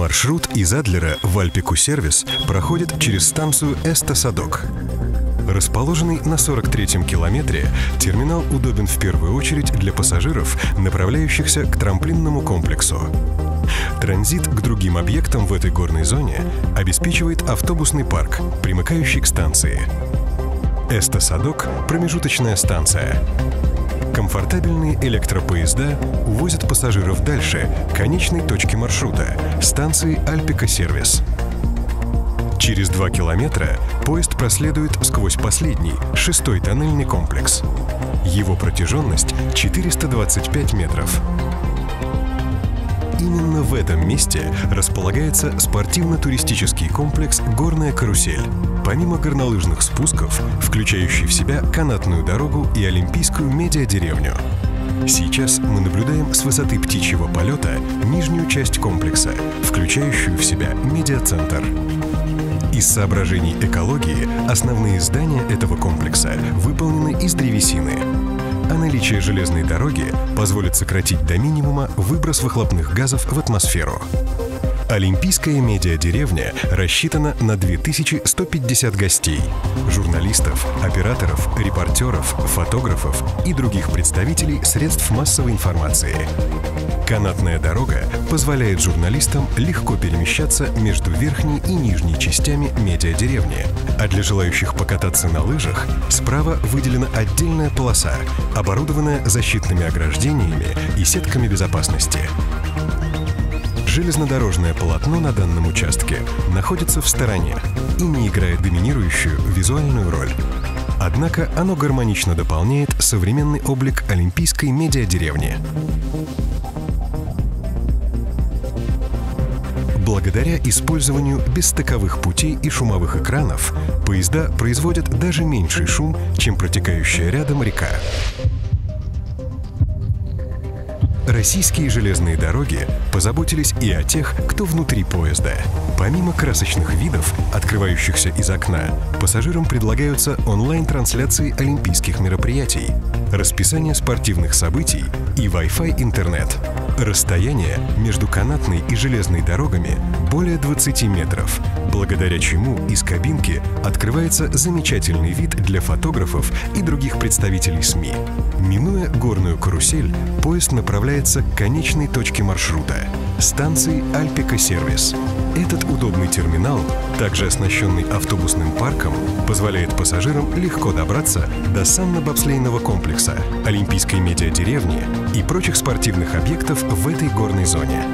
Маршрут из Адлера в Альпику сервис проходит через станцию Эста-Садок. Расположенный на 43-м километре, терминал удобен в первую очередь для пассажиров, направляющихся к трамплинному комплексу. Транзит к другим объектам в этой горной зоне обеспечивает автобусный парк, примыкающий к станции. Эста-Садок – промежуточная станция. Комфортабельные электропоезда увозят пассажиров дальше, конечной точки маршрута – станции Альпика-сервис. Через два километра поезд проследует сквозь последний, шестой тоннельный комплекс. Его протяженность 425 метров. В этом месте располагается спортивно-туристический комплекс «Горная карусель». Помимо горнолыжных спусков, включающий в себя канатную дорогу и олимпийскую медиадеревню. Сейчас мы наблюдаем с высоты птичьего полета нижнюю часть комплекса, включающую в себя медиацентр. Из соображений экологии основные здания этого комплекса выполнены из древесины, а наличие железной дороги позволит сократить до минимума выброс выхлопных газов в атмосферу. Олимпийская медиадеревня рассчитана на 2150 гостей – журналистов, операторов, репортеров, фотографов и других представителей средств массовой информации. Канатная дорога позволяет журналистам легко перемещаться между верхней и нижней частями медиадеревни, а для желающих покататься на лыжах справа выделена отдельная полоса, оборудованная защитными ограждениями и сетками безопасности. Железнодорожное полотно на данном участке находится в стороне и не играет доминирующую визуальную роль. Однако оно гармонично дополняет современный облик Олимпийской медиадеревни. Благодаря использованию бесстыковых путей и шумовых экранов, поезда производят даже меньший шум, чем протекающая рядом река. Российские железные дороги позаботились и о тех, кто внутри поезда. Помимо красочных видов, открывающихся из окна, пассажирам предлагаются онлайн-трансляции олимпийских мероприятий, расписание спортивных событий и Wi-Fi интернет. Расстояние между канатной и железной дорогами более 20 метров, благодаря чему из кабинки открывается замечательный вид для фотографов и других представителей СМИ. Минуя горную карусель, поезд направляется к конечной точке маршрута – станции Альпика-сервис. Этот удобный терминал, также оснащенный автобусным парком, позволяет пассажирам легко добраться до санно-бобслейного комплекса, Олимпийской медиадеревни и прочих спортивных объектов в этой горной зоне.